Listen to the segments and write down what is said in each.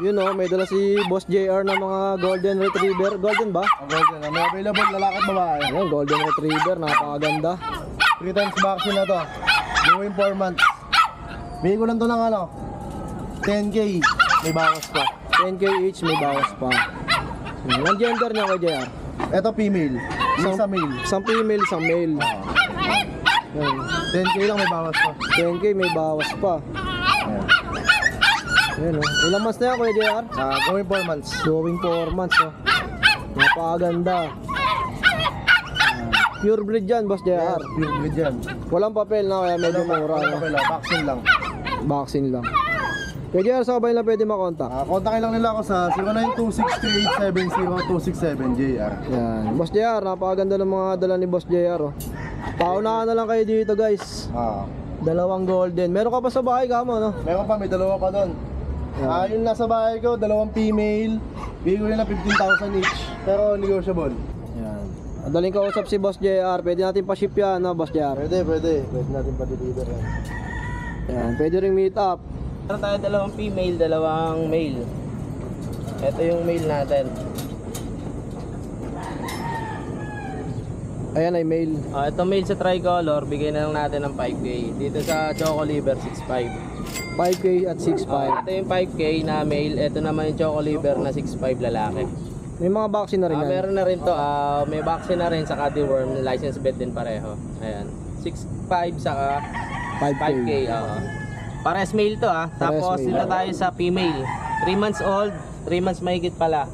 Yun oh, may dala si Boss JR ng mga Golden Retriever. Golden ba? Ang golden. May available lalaki at babae. Ayan, Golden Retriever. Napakaganda. 3 times vaccine na to. Going 4 months. Bigay ko lang to ng ano, 10k. May bawas pa. 10k each, may bawas pa. Ayan, Ang gender niya kay JR? Ito female. Isang sa male. Isang female, isang male. Ayan. 10k lang may bawas pa. 10k, may bawas pa. Ayan. Ayan oh. Ilang months na yan Kuya JR? Ah, going 4 months. Going 4 months oh. Napakaganda. Pure breed yan, Boss JR. pure breed yan. Walang papel na kaya medyo mura. Ano no? pa lang, vaccine lang. Vaccine lang. Kuya JR, sa kabay na pwede makontak. Ah, kontakin lang nila ako sa 0926387027 JR. Yan. Boss JR, napakaganda ng mga dala ni Boss JR oh. Paunahan na lang kayo dito guys. Ah. Dalawang golden. Meron ka pa sa bahay kamo no? Meron pa, may dalawa pa doon. Ah, yung nasa bahay ko, dalawang female. Bigay ko nila 15,000 each. Pero negotiable. Yan. Madaling kausap si Boss JR. Pwede natin pa-ship yan, no, Boss JR? Pwede, pwede. Pwede natin pa-deliver yan. Yan. Pwede ring meet up. Meron tayo dalawang female, dalawang male. Ito yung male natin. Ayan ay male. Ah, ito male sa tricolor, bigay na lang natin ng 5k. Dito sa Choco Liver, 6.5. 5K at 6.5. Ah, ito yung 5k na male, ito naman yung Choco Liver na 6.5 lalaki. May mga vaccine na rin yan. meron na rin to, ah, may vaccine na rin sa deworm, license vet din pareho. Ayan. 6.5 saka 5K. 5k. oo. Pares male to ah. Tapos dito tayo sa female. 3 months old, 3 months mahigit pala.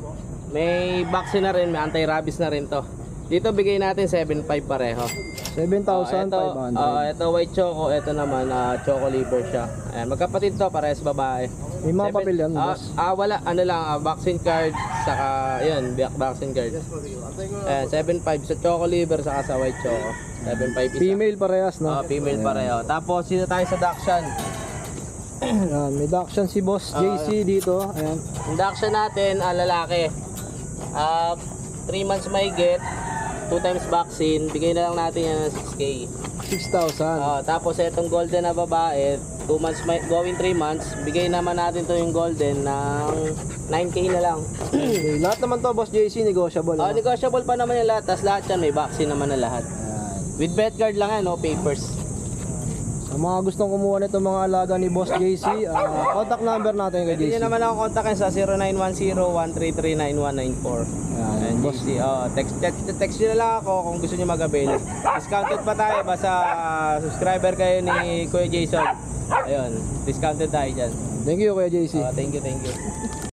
May vaccine na rin, may anti-rabies na rin to. Dito bigay natin 7.5 pareho. 7,500. Oh, ito white choco, ito naman ah, choco liver siya. Ayan, magkapatid to, parehas babae. May mga Seven- papel yan, ah, boss. ah, wala, ano lang, ah, vaccine card, saka, yun, vac- vaccine card. Ayan, 7.5 sa choco liver, saka sa white choco. 7.5 isa. Female parehas, no? Ah, female pareho. Tapos, dito tayo sa Dakshan. Yan. May Dakshan si Boss Ah. JC dito. Ayan. Dakshan natin, ah, lalaki. Ah, 3 months mahigit, 2 times vaccine, bigay na lang natin yan ng 6K. 6,000. Ah, tapos itong golden na babae, 2 months, may, going 3 months, bigay naman natin to yung golden ng 9K na lang. Okay. Lahat naman to, Boss JC, negotiable. Ah, no? negotiable pa naman yung lahat, tapos lahat yan may vaccine naman na lahat. With vet card lang yan, no papers. Sa mga gustong kumuha nito mga alaga ni Boss JC, ah, contact number natin kay Pwede JC. nyo naman ako kontakin sa 0910-133-9194. Ayan. Ayan, Boss, GC. Oh, text, text, text nyo na lang ako kung gusto nyo mag-avail. Discounted pa tayo, basta subscriber kayo ni Kuya Jason. Ayun, discounted tayo dyan. thank you Kuya JC. Oh, thank you, thank you.